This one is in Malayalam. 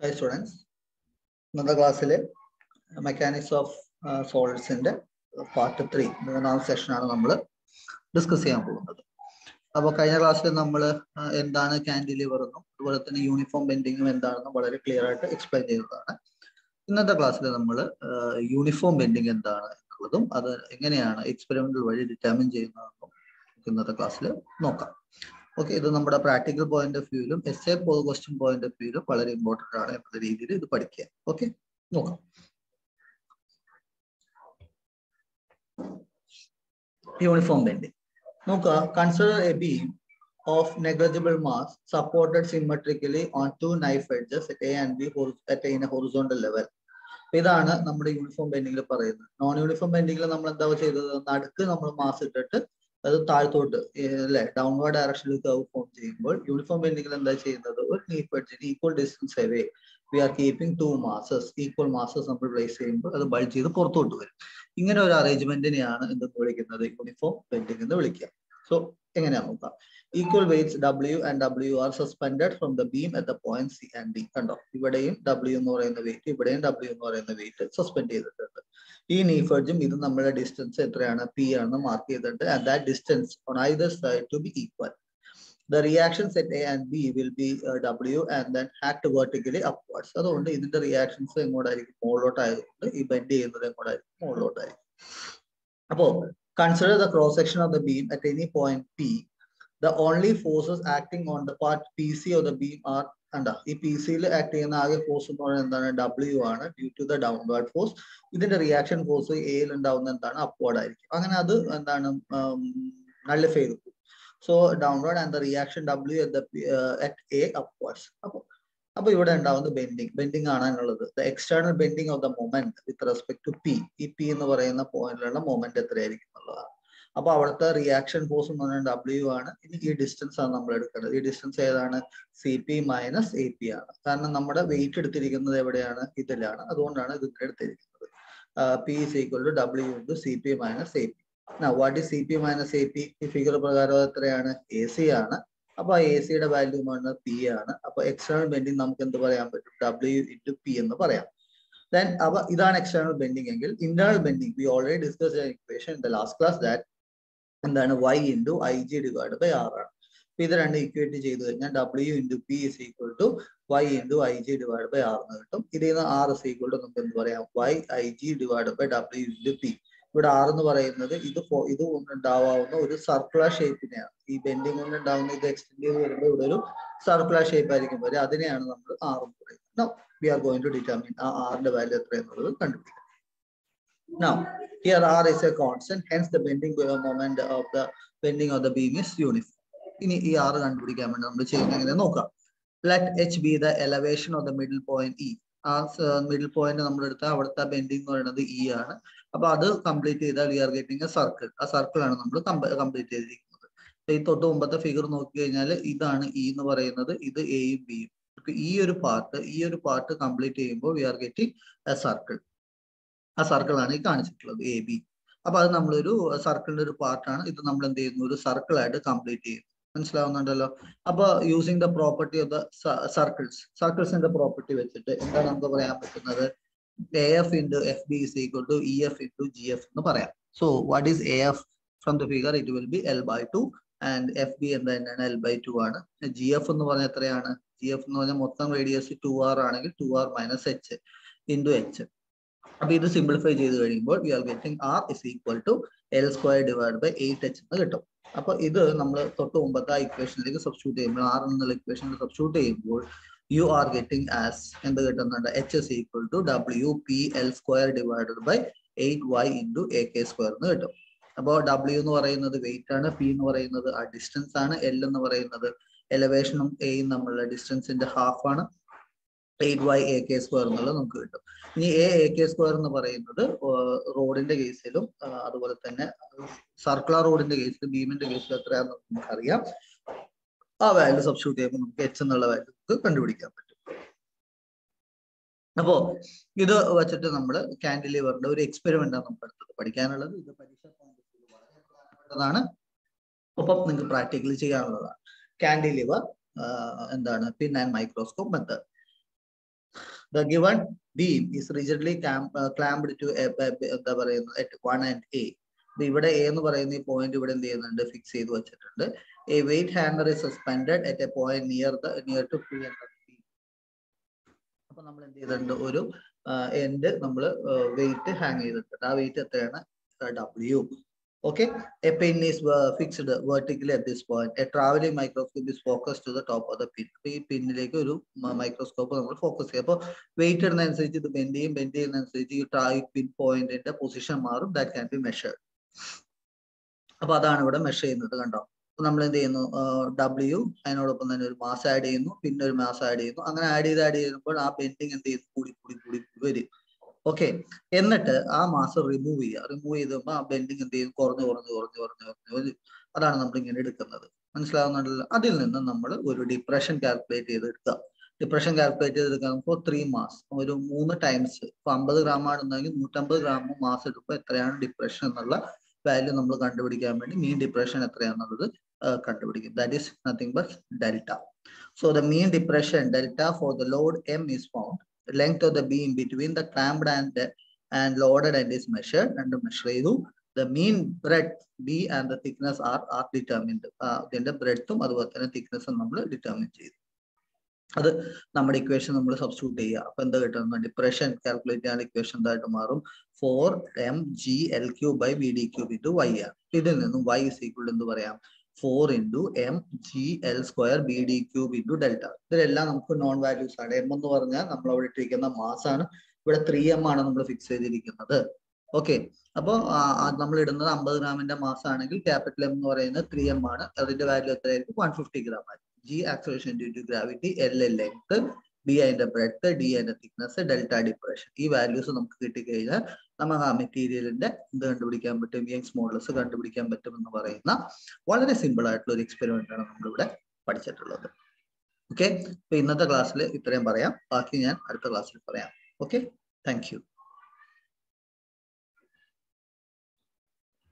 ഹായ് സ്റ്റുഡൻസ് ഇന്നത്തെ ക്ലാസ്സിൽ മെക്കാനിക്സ് ഓഫ് സോളിഡ്സിന്റെ പാർട്ട് ത്രീ മൂന്നാം സെഷനാണ് നമ്മൾ ഡിസ്കസ് ചെയ്യാൻ പോകുന്നത്. അപ്പോൾ കഴിഞ്ഞ ക്ലാസ്സിൽ നമ്മൾ എന്താണ് കാൻഡിലിവർ എന്നും അതുപോലെ തന്നെ യൂണിഫോം ബെൻഡിങ്ങും എന്താണെന്നും വളരെ ക്ലിയർ ആയിട്ട് എക്സ്പ്ലെയിൻ ചെയ്തതാണ്. ഇന്നത്തെ ക്ലാസ്സിൽ നമ്മൾ യൂണിഫോം ബെൻഡിങ് എന്താണ് എന്നുള്ളതും അത് എങ്ങനെയാണ് എക്സ്പെരിമെന്റൽ വഴി ഡിറ്റർമിൻ ചെയ്യുന്നതെന്നും ഇന്നത്തെ ക്ലാസ്സിൽ നോക്കാം. ഓക്കെ ഇത് നമ്മുടെ practical point of വ്യൂയിലും as a question point of വ്യൂയിലും വളരെ ഇമ്പോർട്ടന്റ് ആണ് എന്നുള്ള രീതിയിൽ ഇത് പഠിക്കുക. ഓക്കെ നോക്കാം. യൂണിഫോം ബെൻഡിങ് നോക്കുക. Consider a beam of negligible mass supported symmetrically on two knife edges A and B at in horizontal level ഇതാണ് നമ്മുടെ യൂണിഫോം ബെൻഡിങ്ങിൽ പറയുന്നത്. നോൺ യൂണിഫോം ബെൻഡിങ്ങിൽ നമ്മൾ എന്താ ചെയ്തത്? നടുക്ക് നമ്മൾ മാസ് ഇട്ടിട്ട് അത് താഴ്ത്തോട്ട് അല്ലെ? ഡൗൺവേർഡ് ഡയറക്ഷനിൽ കർവ് ഫോം ചെയ്യുമ്പോൾ യൂണിഫോം ബെൻഡിങ്ങിൽ എന്താ ചെയ്യുന്നത്? ഒരു നീ എഡ്ജിന് equal distance away we are keeping two masses equal masses നമ്മൾ പ്ലേസ് ചെയ്യുമ്പോൾ അത് ബൾജ് ചെയ്ത് പുറത്തോട്ട് വരും. ഇങ്ങനെ ഒരു അറേഞ്ച്മെന്റിനെയാണ് എന്തെന്ന് വിളിക്കുന്നത്? യൂണിഫോം ബെൻഡിങ് എന്ന് വിളിക്കുക. സോ എങ്ങനെയാ നോക്കാം? Equal weights W and W are suspended from the beam at the point C and D കണ്ടോ? ഇവിടെയും ഡബ്ല്യു എന്ന് പറയുന്ന വെയിറ്റ് ഇവിടെയും ഡബ്ല്യു എന്ന് പറയുന്ന വെയിറ്റ് സസ്പെൻഡ് ചെയ്തിട്ടുണ്ട്. ഈ നീഫർജും ഇത് നമ്മുടെ ഡിസ്റ്റൻസ് എത്രയാണ്? പി ആണെന്ന് മാർക്ക് ചെയ്തിട്ട് and that distance on either side to be equal the reaction set A and B will be W and then act vertically upwards അതുകൊണ്ട് ഇതിന്റെ റിയാക്ഷൻസ് എങ്ങോട്ടായിരിക്കും? മുകളിലോട്ടായതുകൊണ്ട് ഈ ബെൻഡ് ചെയ്യുന്നത് എങ്ങോട്ടായിരിക്കും? മുകളിലോട്ടായിരിക്കും അപ്പോ consider the cross section of the beam at any point P the only forces acting on the part P C or the beam are കണ്ട? ഈ പി സിയിൽ ആക്ട് ചെയ്യുന്ന ആകെ ഫോഴ്സ് എന്ന് പറയുന്നത് എന്താണ്? ഡബ്ല്യു ആണ്. Due to the downward force ഇതിന്റെ റിയാക്ഷൻ ഫോഴ്സ് എയിൽ ഉണ്ടാവുന്ന എന്താണ്? അപ്വേർഡ് ആയിരിക്കും. അങ്ങനെ അത് എന്താണ് നള്ളിഫൈ ചെയ്തു. So downward and the reaction W at a upwards അപ്പോൾ അപ്പൊ ഇവിടെ ഉണ്ടാവുന്ന ബെൻഡിങ് ബെൻഡിങ് കാണാനുള്ളത് the external bending of the moment with respect to P ഈ പി എന്ന് പറയുന്ന പോയിന്റിലുള്ള മൊമെന്റ് എത്രയായിരിക്കും എന്നുള്ളതാണ്. അപ്പൊ അവിടുത്തെ റിയാക്ഷൻ ഫോഴ്സ് എന്ന് പറഞ്ഞാൽ ഡബ്ല്യു ആണ്. ഇനി ഈ ഡിസ്റ്റൻസ് ആണ് നമ്മൾ എടുക്കേണ്ടത്. ഈ ഡിസ്റ്റൻസ് ഏതാണ്? C P minus A P ആണ്. കാരണം നമ്മുടെ വെയിറ്റ് എടുത്തിരിക്കുന്നത് എവിടെയാണ്? ഇതിലാണ്. അതുകൊണ്ടാണ് ഇതിന്റെ എടുത്തിരിക്കുന്നത്. P is equal to W into C P minus A P what is C P minus A P ഈ ഫിഗർ പ്രകാരം എത്രയാണ്? എ സി ആണ്. അപ്പൊ എ സിയുടെ വാല്യൂ എന്ന് പി ആണ്. അപ്പൊ എക്സ്റ്റേണൽ ബെൻഡിങ് നമുക്ക് എന്ത് പറയാൻ പറ്റും? ഡബ്ല്യു ഇന്റു പി എന്ന് പറയാം. ദെൻ അപ്പൊ ഇതാണ് എക്സ്റ്റേണൽ ബെൻഡിങ് എങ്കിൽ internal bending we already discuss equation in the last class that എന്താണ് Y into I G divide by R ആണ്. അപ്പൊ ഇത് രണ്ട് ഇക്വേറ്റ് ചെയ്ത് കഴിഞ്ഞാൽ W into P is equal to Y into I G divide by R എന്ന് കിട്ടും. ഇതിൽ നിന്ന് ആർ ഇസ് ഈക്വൽ ടു നമുക്ക് എന്ത് പറയാം? Y I G divide by W into P ഇവിടെ ആർ എന്ന് പറയുന്നത് ഇത് ഇത് ഉണ്ടാവാവുന്ന ഒരു സർക്കുലർ ഷേപ്പിനെയാണ് ഈ ബെൻഡിങ് കൊണ്ട് ഉണ്ടാവുന്ന ഇത് എക്സ്റ്റെൻഡ് ചെയ്ത് വരുമ്പോൾ ഇവിടെ ഒരു സർക്കുലർ ഷേപ്പ് ആയിരിക്കും വരെ അതിനെയാണ് നമ്മൾ ആർ എന്ന് പറയുന്നത്. We are going to determine ആ ആറിന്റെ വാല്യൂ എത്ര എന്നുള്ളത് കണ്ടുപിടിക്കാം. Now, here R is a constant, hence the bending moment of the bending of the beam is uniform. ഇനി ഈ ആറ് കണ്ടുപിടിക്കാൻ വേണ്ടി നമ്മൾ ചെയ്യുന്ന എങ്ങനെ നോക്കാം? Let H B the elevation of the middle point E ആ മിഡിൽ പോയിന്റ് നമ്മൾ എടുത്താൽ അവിടുത്തെ ബെൻഡിങ് എന്ന് പറയുന്നത് ഇ ആണ്. അപ്പൊ അത് കംപ്ലീറ്റ് ചെയ്താൽ we are getting a circle ആ സർക്കിൾ ആണ് നമ്മൾ കംപ്ലീറ്റ് ചെയ്തിരിക്കുന്നത്. ഈ തൊട്ട് മുമ്പത്തെ ഫിഗർ നോക്കി കഴിഞ്ഞാൽ ഇതാണ് ഇ എന്ന് പറയുന്നത്. ഇത് എയും ബിയും ഈ ഒരു പാർട്ട് ഈ ഒരു പാർട്ട് കംപ്ലീറ്റ് ചെയ്യുമ്പോൾ we are getting a circle ആ സർക്കിൾ ആണ് ഈ കാണിച്ചിട്ടുള്ളത് എ ബി. അപ്പൊ അത് നമ്മളൊരു സർക്കിളിന്റെ ഒരു പാർട്ടാണ്. ഇത് നമ്മൾ എന്ത് ചെയ്യുന്നു ഒരു സർക്കിൾ ആയിട്ട് കംപ്ലീറ്റ് ചെയ്യുന്നു. മനസ്സിലാവുന്നുണ്ടല്ലോ? അപ്പൊ using the property of the circles സർക്കിൾസിന്റെ property വെച്ചിട്ട് എന്താണ് നമുക്ക് പറയാൻ പറ്റുന്നത്? A F into F B is equal to E F into G F എന്ന് പറയാം. So what is A F from the figure it will be L by two and F B എന്താ തന്നെയാണ് എൽ ബൈ ടു ആണ്. ജി എഫ് എന്ന് പറഞ്ഞാൽ എത്രയാണ്? ജി എഫ് എന്ന് പറഞ്ഞാൽ മൊത്തം റേഡിയസ് ടു ആർ ആണെങ്കിൽ two R minus H into H അപ്പൊ ഇത് സിംപ്ലിഫൈ ചെയ്ത് കഴിയുമ്പോൾ we are getting R is equal to L square divide by eight H എന്ന് കിട്ടും. അപ്പൊ ഇത് നമ്മൾ തൊട്ട് മുമ്പത്തെ ഇക്വേഷനിലേക്ക് സബ്സ്റ്റിറ്റ്യൂട്ട് ചെയ്യുമ്പോൾ ആർ എന്നുള്ള ഇക്വേഷൻ സബ്സ്റ്റിറ്റ്യൂട്ട് ചെയ്യുമ്പോൾ യു ആർ ഗെറ്റിംഗ് ആസ് എന്ത് കിട്ടുന്നുണ്ട്? H S equal to W P L square divided by eight Y into A K square എന്ന് കിട്ടും. അപ്പോൾ ഡബ്ല്യു എന്ന് പറയുന്നത് വെയിറ്റ് ആണ് പി എന്ന് പറയുന്നത് ആ ഡിസ്റ്റൻസ് ആണ് എൽ എന്ന് പറയുന്നത് എലവേഷനും എയും നമ്മളുടെ ഡിസ്റ്റൻസിന്റെ ഹാഫ് ആണ്. Eight Y A K square എന്നുള്ളത് നമുക്ക് കിട്ടും. ഇനി എ എ കെ സ്ക്വയർ എന്ന് പറയുന്നത് റോഡിന്റെ കേസിലും അതുപോലെ തന്നെ സർക്കുലർ റോഡിന്റെ കേസിലും ബീമിന്റെ കേസിലും എത്രയാണെന്ന് നമുക്കറിയാം. ആ വാല്യൂ സബ്സ്റ്റിറ്റ്യൂട്ട് ചെയ്യുമ്പോൾ നമുക്ക് എച്ച് എന്നുള്ള വാല്യൂ നമുക്ക് കണ്ടുപിടിക്കാൻ പറ്റും. അപ്പോ ഇത് വെച്ചിട്ട് നമ്മൾ കാൻഡിലിവറിന്റെ ഒരു എക്സ്പെരിമെന്റ് ആണ് നമുക്ക് അടുത്തത് പഠിക്കാനുള്ളത്. ഇത് പരീക്ഷ വളരെ ഒപ്പം നിങ്ങൾക്ക് പ്രാക്ടിക്കലി ചെയ്യാനുള്ളതാണ്. കാൻഡിലിവർ എന്താണ്? Pin and microscope method The given beam is rigidly uh, clamped to a, എന്താ പറയുന്നത് at one and A. ഇവിടെ എ എന്ന് പറയുന്ന ഈ പോയിന്റ് ഇവിടെ എന്ത് ചെയ്യുന്നുണ്ട്? ഫിക്സ് ചെയ്ത് വെച്ചിട്ടുണ്ട്. A weight hanger is suspended at a point near the near to and അപ്പൊ നമ്മൾ എന്ത് ചെയ്തിട്ടുണ്ട്? ഒരു എൻഡ് നമ്മൾ വെയിറ്റ് ഹാങ് ചെയ്തിട്ടുണ്ട്. ആ വെയിറ്റ് എത്രയാണ്? W Okay, a pin is uh, fixed vertically at this point. A traveling microscope is focused to the top of the pin. ഈ പിന്നിലേക്ക് ഒരു മൈക്രോസ്കോപ്പ് നമ്മൾ ഫോക്കസ് ചെയ്യും. അപ്പോൾ വെയിറ്റ് ഇടുന്നതനുസരിച്ച് ഇത് ബെൻഡ് ചെയ്യും. ബെൻഡ് ചെയ്യുന്നതനുസരിച്ച് ഈ ട്രാ പിൻ പോയിന്റിന്റെ പൊസിഷൻ മാറും. ദാറ്റ് ക്യാൻ ബി മെഷേർഡ് അപ്പൊ അതാണ് ഇവിടെ മെഷർ ചെയ്യുന്നത് കണ്ടോ? അപ്പൊ നമ്മൾ എന്ത് ചെയ്യുന്നു? ഡബ്ല്യു അതിനോടൊപ്പം തന്നെ ഒരു മാസ് ആഡ് ചെയ്യുന്നു. പിന്നെ ഒരു മാസ് ആഡ് ചെയ്യുന്നു. അങ്ങനെ ആഡ് ചെയ്ത് ആഡ് ചെയ്യുമ്പോൾ ആ ബെൻഡിങ് എന്ത് ചെയ്യുന്നു? കൂടി കൂടി കൂടി വരും. ഓക്കെ എന്നിട്ട് ആ മാസം റിമൂവ് ചെയ്യുക. റിമൂവ് ചെയ്തപ്പോൾ ആ ബെൻഡിങ് എന്ത് ചെയ്യും? കുറഞ്ഞു കുറഞ്ഞു കുറഞ്ഞു കുറഞ്ഞു കുറഞ്ഞു അതാണ് നമ്മൾ ഇങ്ങനെ എടുക്കുന്നത്. മനസ്സിലാവുന്നുണ്ടല്ലോ? അതിൽ നിന്ന് നമ്മൾ ഒരു ഡിപ്രഷൻ കാൽക്കുലേറ്റ് ചെയ്ത് എടുക്കുക ഡിപ്രഷൻ കാൽക്കുലേറ്റ് ചെയ്തെടുക്കാൻ ഇപ്പോൾ ത്രീ മാസ് ഒരു മൂന്ന് ടൈംസ് ഇപ്പൊ അമ്പത് ഗ്രാം ആണെന്നെങ്കിൽ നൂറ്റമ്പത് ഗ്രാം മാസം എടുക്കുമ്പോൾ എത്രയാണ് ഡിപ്രഷൻ എന്നുള്ള വാല്യൂ നമ്മൾ കണ്ടുപിടിക്കാൻ വേണ്ടി മീൻ ഡിപ്രഷൻ എത്രയാണെന്നുള്ളത് കണ്ടുപിടിക്കും. That is nothing but delta so the mean depression delta for the load M is the length of the beam between the clamped and and loaded end is measured and measure ചെയ്തു. The mean breadth b and the thickness are are determined ഇതിന്റെ ബ്രെഡ്ത്തും അതുപോലെ തന്നെ തിക്നെസ്സും നമ്മൾ ഡിറ്റർമിൻ ചെയ്തു. അത് നമ്മുടെ ഇക്വേഷൻ നമ്മൾ സബ്സ്റ്റിറ്റ്യൂട്ട് ചെയ്യുക. അപ്പൊ എന്താ കിട്ടുന്നത് ഡിപ്രഷൻ കാൽക്കുലേറ്റ് ചെയ്യാൻ ഇക്വേഷൻ എന്തായിട്ട് മാറും? Four M G L cube by B D cube into Y ആണ്. ഇതിൽ നിന്നും വൈ ഇസ് ഈക്വൽ എന്ത് പറയാം? Four into M G L square B D cube into delta ഇതിലെല്ലാം നമുക്ക് നോൺ വാല്യൂസ് ആണ്. എം എന്ന് പറഞ്ഞാൽ നമ്മൾ അവിടെ ഇട്ടിരിക്കുന്ന മാസ് ആണ്. ഇവിടെ ത്രീ എം ആണ് നമ്മൾ ഫിക്സ് ചെയ്തിരിക്കുന്നത്. ഓക്കെ അപ്പോൾ നമ്മൾ ഇടുന്നത് അമ്പത് ഗ്രാമിന്റെ മാസ് ആണെങ്കിൽ ക്യാപിറ്റൽ എം എന്ന് പറയുന്നത് ത്രീ എം ആണ്. അതിന്റെ വാല്യൂ എത്രയായിരിക്കും? വൺ ഫിഫ്റ്റി ഗ്രാം ആയിരിക്കും. G acceleration due to gravity L L length B അതിന്റെ ബ്രെഡ്ത്ത് ഡി അതിന്റെ തിക്നെസ് ഡെൽറ്റ ഡിപ്രഷൻ ഈ വാല്യൂസ് നമുക്ക് കിട്ടിക്കഴിഞ്ഞാൽ നമുക്ക് ആ മെറ്റീരിയലിന്റെ എന്ത് കണ്ടുപിടിക്കാൻ പറ്റും യങ്സ് മോഡൽസ് കണ്ടുപിടിക്കാൻ പറ്റും എന്ന് പറയുന്ന വളരെ സിമ്പിൾ ആയിട്ടുള്ള ഒരു എക്സ്പെരിമെന്റ് ആണ് നമ്മളിവിടെ പഠിച്ചിട്ടുള്ളത്. ഓക്കെ അപ്പൊ ഇന്നത്തെ ക്ലാസ്സിൽ ഇത്രയും പറയാം. ബാക്കി ഞാൻ അടുത്ത ക്ലാസ്സിൽ പറയാം. Okay thank